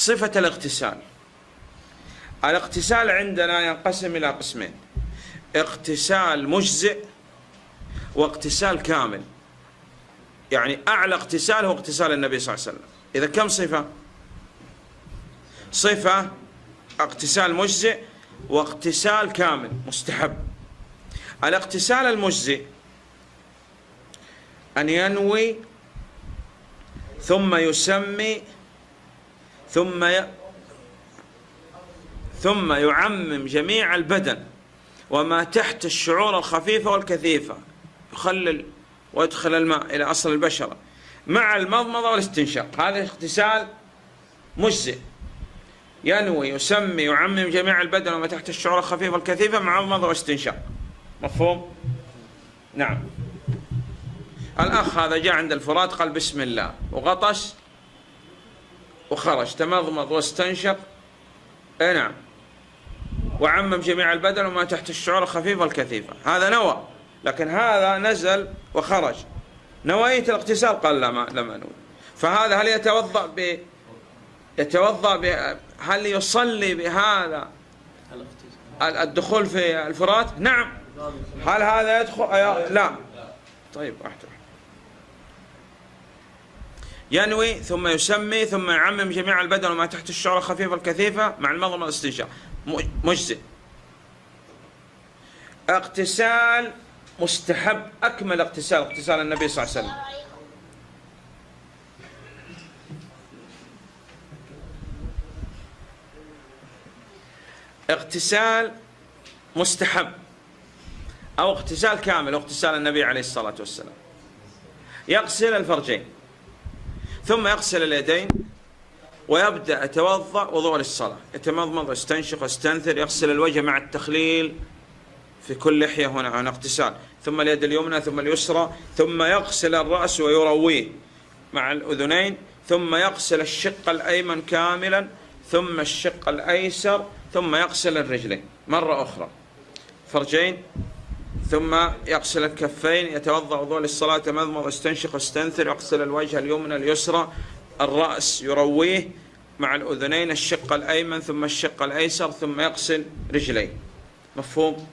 صفة الاغتسال. الاغتسال عندنا ينقسم إلى قسمين. اغتسال مجزئ واغتسال كامل. يعني أعلى اغتسال هو اغتسال النبي صلى الله عليه وسلم. إذا كم صفة؟ صفة اغتسال مجزئ واغتسال كامل مستحب. الاغتسال المجزئ أن ينوي ثم يسمي ثم ي... ثم يعمم جميع البدن وما تحت الشعور الخفيفة والكثيفة. يخلل ويدخل الماء إلى أصل البشرة مع المضمضة والاستنشاق. هذا اغتسال مجزئ. ينوي يسمي يعمم جميع البدن وما تحت الشعور الخفيفة والكثيفة مع المضمضة والاستنشاق. مفهوم؟ نعم. الأخ هذا جاء عند الفرات قال بسم الله. وغطش وخرج. تمضمض واستنشق. أي نعم. وعمم جميع البدن وما تحت الشعور الخفيفة والكثيفة. هذا نوى. لكن هذا نزل وخرج. نويت الاغتسال قال لا ما لم انوي فهذا هل يتوضأ ب يتوضأ ب هل يصلي بهذا الدخول في الفرات؟ نعم. هل هذا يدخل؟ لا. طيب واحد ينوي ثم يسمي ثم يعمم جميع البدن وما تحت الشعر الخفيفة الكثيفة مع المضمضة والاستنشاق مجزئ. اغتسال مستحب أكمل اغتسال اغتسال النبي صلى الله عليه وسلم. اغتسال مستحب أو اغتسال كامل اغتسال النبي عليه الصلاة والسلام. يغسل الفرجين. ثم يغسل اليدين ويبدأ يتوضأ وضوء للصلاة. يتمضمض ويستنشق ويستنثر يغسل الوجه مع التخليل في كل لحية هنا هنا اغتسال ثم اليد اليمنى ثم اليسرى ثم يغسل الرأس ويرويه مع الأذنين ثم يغسل الشق الأيمن كاملا ثم الشق الأيسر ثم يغسل الرجلين مرة أخرى. فرجين؟ ثم يغسل الكفين يتوضأ وضوء للصلاة تمضمض يستنشق يستنثر يغسل الوجه اليمنى اليسرى الرأس يرويه مع الأذنين الشق الأيمن ثم الشق الأيسر ثم يغسل رجليه. مفهوم؟